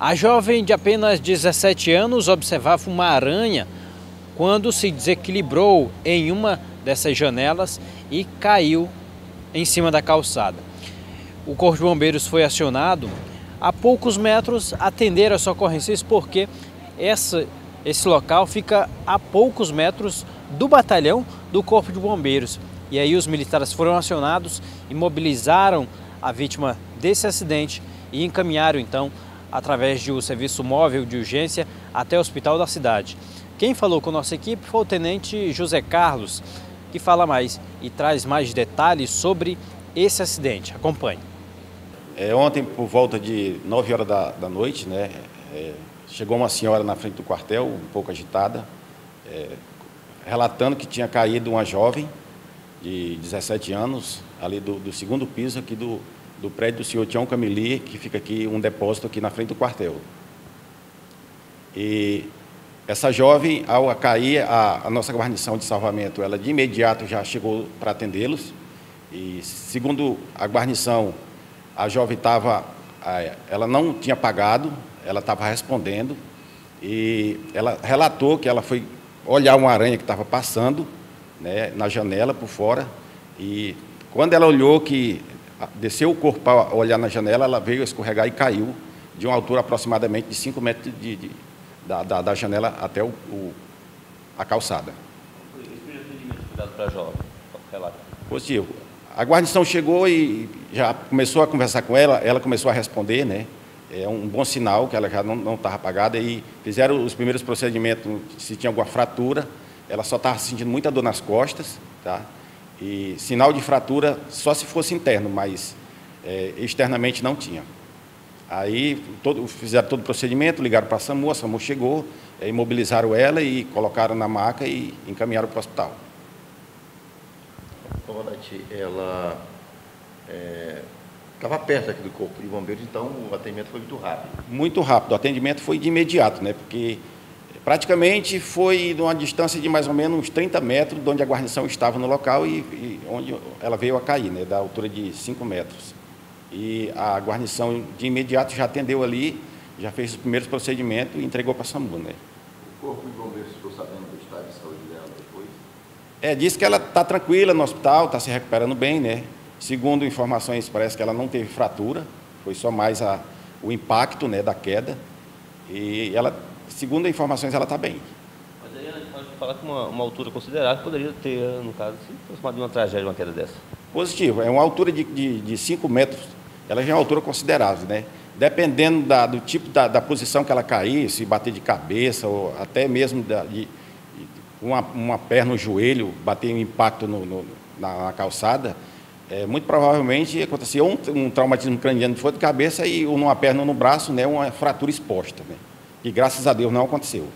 A jovem de apenas 17 anos observava uma aranha quando se desequilibrou em uma dessas janelas e caiu em cima da calçada. O Corpo de Bombeiros foi acionado. A poucos metros atenderam as ocorrências porque essa, esse local fica a poucos metros do batalhão do Corpo de Bombeiros. E aí os militares foram acionados, imobilizaram a vítima desse acidente e encaminharam então através do serviço móvel de urgência até o hospital da cidade. Quem falou com nossa equipe foi o tenente José Carlos, que fala mais e traz mais detalhes sobre esse acidente. Acompanhe. É, ontem, por volta de 9 horas da, da noite, né, é, chegou uma senhora na frente do quartel, um pouco agitada, é, relatando que tinha caído uma jovem de 17 anos, ali do, do segundo piso aqui do, do prédio do senhor Tião Camili, que fica aqui um depósito aqui na frente do quartel. E essa jovem, ao cair, a, a nossa guarnição de salvamento, ela de imediato já chegou para atendê-los. E segundo a guarnição, a jovem estava, ela não tinha pagado, ela estava respondendo e ela relatou que ela foi olhar uma aranha que estava passando, né, na janela por fora e quando ela olhou que desceu o corpo para olhar na janela, ela veio escorregar e caiu de uma altura aproximadamente de 5 metros de, de, da, da, da, janela até o, o, a calçada. Positivo. A guarnição chegou e já começou a conversar com ela, ela começou a responder, né? É um bom sinal que ela já não estava apagada e fizeram os primeiros procedimentos, se tinha alguma fratura, ela só estava sentindo muita dor nas costas, tá? E sinal de fratura só se fosse interno, mas é, externamente não tinha. Aí todo, fizeram todo o procedimento, ligaram para a SAMU, a SAMU chegou, é, imobilizaram ela e colocaram na maca e encaminharam para o hospital. Comandante, ela estava é, perto aqui do Corpo de Bombeiros, então o atendimento foi muito rápido. Muito rápido, o atendimento foi de imediato, né? Porque Praticamente foi numa distância de mais ou menos uns 30 metros de onde a guarnição estava no local e, e onde ela veio a cair, né, da altura de 5 metros. E a guarnição de imediato já atendeu ali, já fez os primeiros procedimentos e entregou para a SAMU. Né. O Corpo de Bombeiros ficou sabendo do estado de saúde dela depois? É, disse que ela está tranquila no hospital, está se recuperando bem, né? Segundo informações, parece que ela não teve fratura, foi só mais a, o impacto né, da queda. E ela segundo as informações, ela está bem. Mas aí a gente pode falar que uma, uma altura considerável poderia ter, no caso, se aproximado de uma tragédia, uma queda dessa. Positivo. É uma altura de 5 metros, ela já é uma altura considerável, né? Dependendo da, do tipo da, da, posição que ela cair, se bater de cabeça, ou até mesmo da, de, de uma, uma perna no joelho, bater um impacto no, no, na, na, calçada, é, muito provavelmente acontecia um, um traumatismo craniano de de cabeça e numa perna ou no braço, né, uma fratura exposta. Né? E graças a Deus não aconteceu.